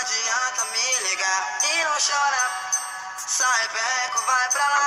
adianta me ligar e não chora. Sai, beco, vai pra lá.